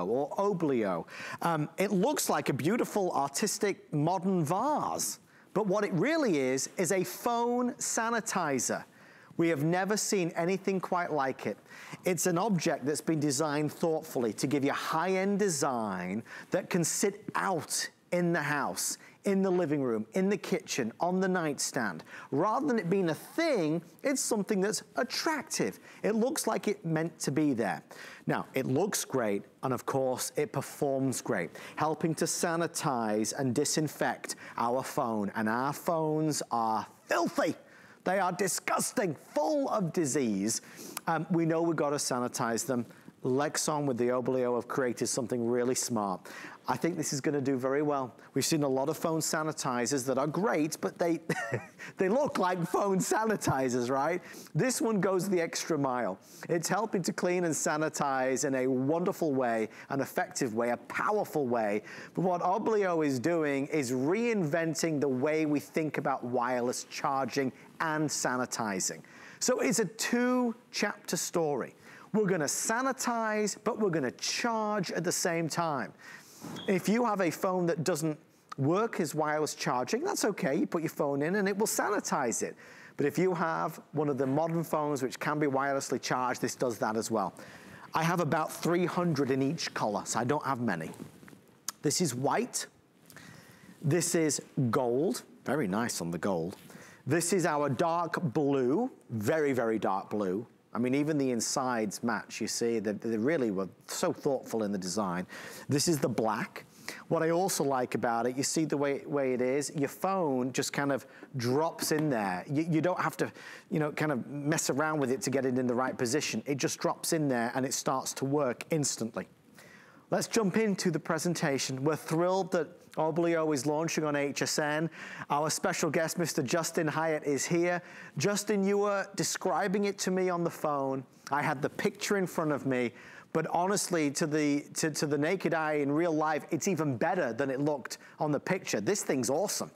or Oblio. Um, it looks like a beautiful, artistic, modern vase. But what it really is, is a phone sanitizer. We have never seen anything quite like it. It's an object that's been designed thoughtfully to give you a high-end design that can sit out in the house in the living room, in the kitchen, on the nightstand. Rather than it being a thing, it's something that's attractive. It looks like it meant to be there. Now, it looks great, and of course, it performs great, helping to sanitize and disinfect our phone. And our phones are filthy. They are disgusting, full of disease. Um, we know we've got to sanitize them. Lexon with the Oblio have created something really smart. I think this is gonna do very well. We've seen a lot of phone sanitizers that are great, but they, they look like phone sanitizers, right? This one goes the extra mile. It's helping to clean and sanitize in a wonderful way, an effective way, a powerful way. But what Oblio is doing is reinventing the way we think about wireless charging and sanitizing. So it's a two chapter story. We're gonna sanitize, but we're gonna charge at the same time. If you have a phone that doesn't work as wireless charging, that's okay. You put your phone in and it will sanitize it. But if you have one of the modern phones which can be wirelessly charged, this does that as well. I have about 300 in each color, so I don't have many. This is white. This is gold. Very nice on the gold. This is our dark blue, very, very dark blue. I mean, even the insides match, you see, they, they really were so thoughtful in the design. This is the black. What I also like about it, you see the way, way it is, your phone just kind of drops in there. You, you, don't have to, you know, kind of mess around with it to get it in the right position. It just drops in there and it starts to work instantly. Let's jump into the presentation. We're thrilled that Oblio is launching on HSN. Our special guest, Mr. Justin Hyatt, is here. Justin, you were describing it to me on the phone. I had the picture in front of me, but honestly, to the, to, to the naked eye in real life, it's even better than it looked on the picture. This thing's awesome.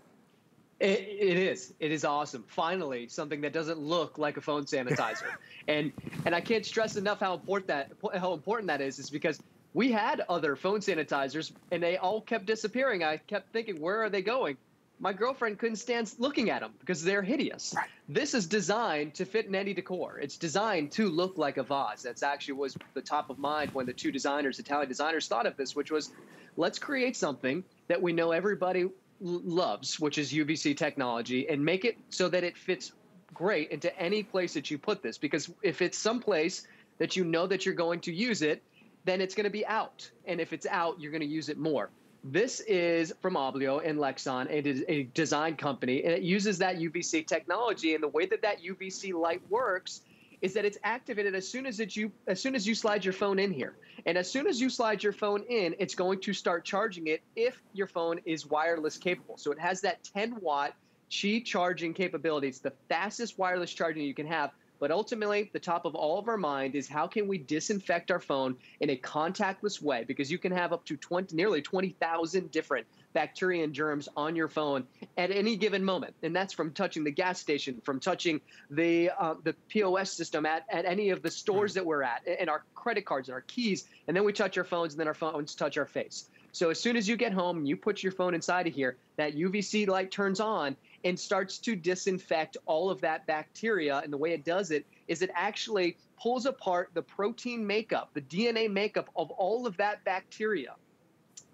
It, it is. It is awesome. Finally, something that doesn't look like a phone sanitizer. and and I can't stress enough how important that how important that is. Is because we had other phone sanitizers and they all kept disappearing. I kept thinking, where are they going? My girlfriend couldn't stand looking at them because they're hideous. Right. This is designed to fit in any decor. It's designed to look like a vase. That's actually was the top of mind when the two designers, Italian designers, thought of this, which was let's create something that we know everybody loves, which is UVC technology, and make it so that it fits great into any place that you put this. Because if it's someplace that you know that you're going to use it, then it's going to be out. And if it's out, you're going to use it more. This is from Oblio and Lexon. It is a design company, and it uses that UVC technology. And the way that that UVC light works is that it's activated as soon as it you as soon as you slide your phone in here. And as soon as you slide your phone in, it's going to start charging it if your phone is wireless capable. So it has that 10 watt Qi charging capability. It's the fastest wireless charging you can have but ultimately, the top of all of our mind is how can we disinfect our phone in a contactless way? Because you can have up to 20, nearly 20,000 different bacteria and germs on your phone at any given moment. And that's from touching the gas station, from touching the uh, the POS system at, at any of the stores that we're at, and our credit cards and our keys. And then we touch our phones, and then our phones touch our face. So as soon as you get home, you put your phone inside of here, that UVC light turns on, and starts to disinfect all of that bacteria. And the way it does it is it actually pulls apart the protein makeup, the DNA makeup of all of that bacteria.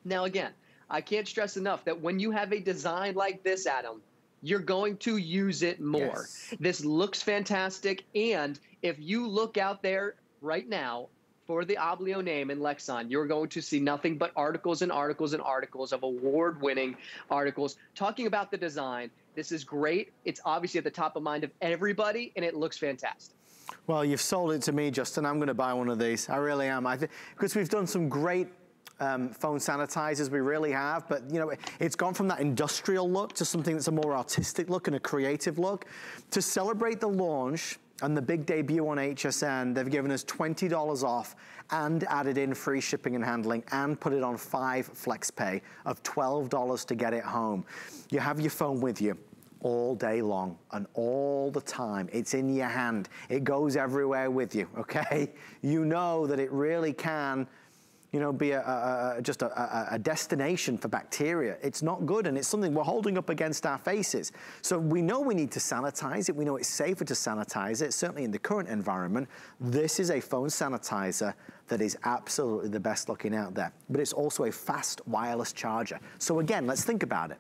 Now, again, I can't stress enough that when you have a design like this, Adam, you're going to use it more. Yes. This looks fantastic. And if you look out there right now for the Oblio name in Lexon, you're going to see nothing but articles and articles and articles of award winning articles talking about the design, this is great. It's obviously at the top of mind of everybody, and it looks fantastic. Well, you've sold it to me, Justin. I'm going to buy one of these. I really am. I because we've done some great um, phone sanitizers, we really have, but you know, it's gone from that industrial look to something that's a more artistic look and a creative look. To celebrate the launch and the big debut on HSN, they've given us $20 off and added in free shipping and handling and put it on five flex pay of $12 to get it home. You have your phone with you all day long and all the time. It's in your hand. It goes everywhere with you, okay? You know that it really can you know, be a, a, a just a, a, destination for bacteria. It's not good and it's something we're holding up against our faces. So we know we need to sanitize it. We know it's safer to sanitize it, certainly in the current environment. This is a phone sanitizer that is absolutely the best looking out there. But it's also a fast wireless charger. So again, let's think about it.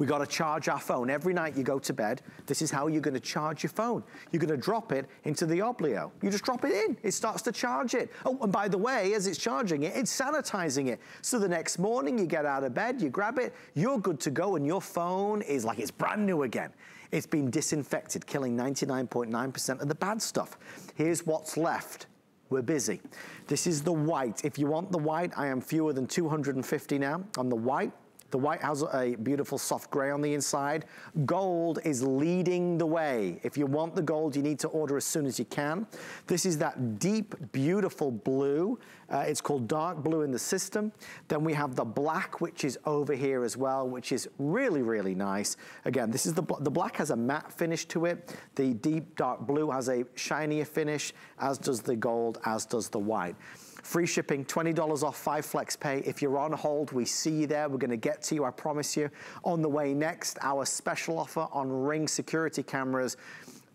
We gotta charge our phone. Every night you go to bed, this is how you're gonna charge your phone. You're gonna drop it into the Oblio. You just drop it in, it starts to charge it. Oh, and by the way, as it's charging it, it's sanitizing it. So the next morning you get out of bed, you grab it, you're good to go and your phone is like it's brand new again. It's been disinfected, killing 99.9% .9 of the bad stuff. Here's what's left we're busy. This is the white. If you want the white, I am fewer than 250 now on the white. The white has a beautiful soft gray on the inside. Gold is leading the way. If you want the gold, you need to order as soon as you can. This is that deep, beautiful blue. Uh, it's called dark blue in the system. Then we have the black, which is over here as well, which is really, really nice. Again, this is the, the black has a matte finish to it. The deep dark blue has a shinier finish, as does the gold, as does the white. Free shipping, $20 off, five flex pay. If you're on hold, we see you there. We're gonna get to you, I promise you. On the way next, our special offer on Ring security cameras.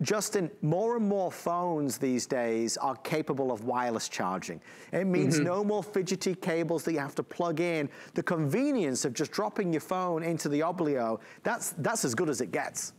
Justin, more and more phones these days are capable of wireless charging. It means mm -hmm. no more fidgety cables that you have to plug in. The convenience of just dropping your phone into the Oblio, that's, that's as good as it gets.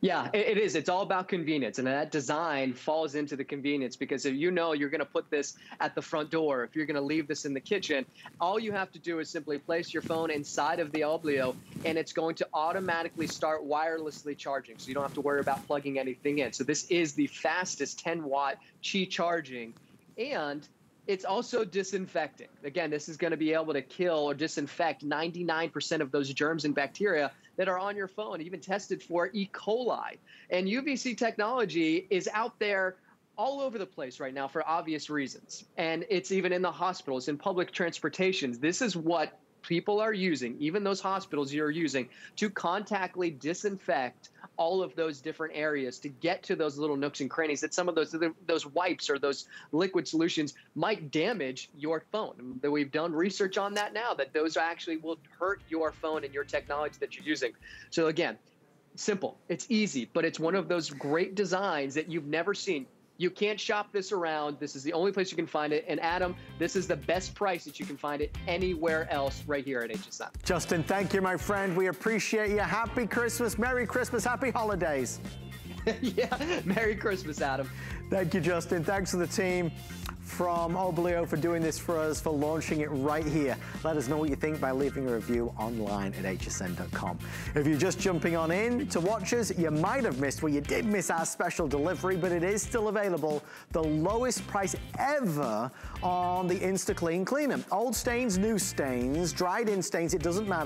Yeah, it, is. It's all about convenience, and that design falls into the convenience because if you know you're going to put this at the front door, if you're going to leave this in the kitchen, all you have to do is simply place your phone inside of the Oblio, and it's going to automatically start wirelessly charging, so you don't have to worry about plugging anything in. So this is the fastest 10 watt Qi charging, and it's also disinfecting. Again, this is going to be able to kill or disinfect 99% of those germs and bacteria that are on your phone, even tested for E. coli. And UVC technology is out there all over the place right now for obvious reasons. And it's even in the hospitals, in public transportations. This is what people are using, even those hospitals you're using, to contactly disinfect all of those different areas to get to those little nooks and crannies that some of those those wipes or those liquid solutions might damage your phone. That we've done research on that now that those actually will hurt your phone and your technology that you're using. So again, simple, it's easy, but it's one of those great designs that you've never seen. You can't shop this around. This is the only place you can find it. And Adam, this is the best price that you can find it anywhere else right here at HSN. Justin, thank you, my friend. We appreciate you. Happy Christmas, Merry Christmas, Happy Holidays. yeah, Merry Christmas, Adam. Thank you, Justin. Thanks to the team from Oblio for doing this for us, for launching it right here. Let us know what you think by leaving a review online at hsn.com. If you're just jumping on in to watch us, you might have missed, well, you did miss our special delivery, but it is still available. The lowest price ever on the InstaClean Cleaner. Old stains, new stains, dried in stains, it doesn't matter.